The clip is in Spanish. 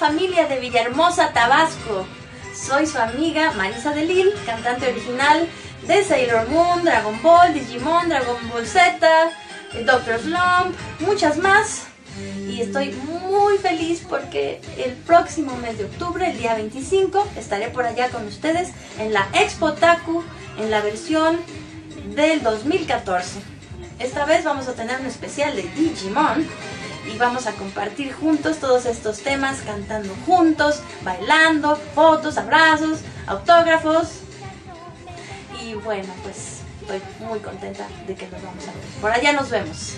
familia de Villahermosa, Tabasco. Soy su amiga Marisa Delil, cantante original de Sailor Moon, Dragon Ball, Digimon, Dragon Ball Z, Doctor Slump, muchas más. Y estoy muy feliz porque el próximo mes de octubre, el día 25, estaré por allá con ustedes en la Expo Taku en la versión del 2014. Esta vez vamos a tener un especial de Digimon y vamos a compartir juntos todos estos temas, cantando juntos, bailando, fotos, abrazos, autógrafos. Y bueno, pues estoy muy contenta de que nos vamos a ver. Por allá nos vemos.